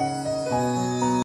嗯。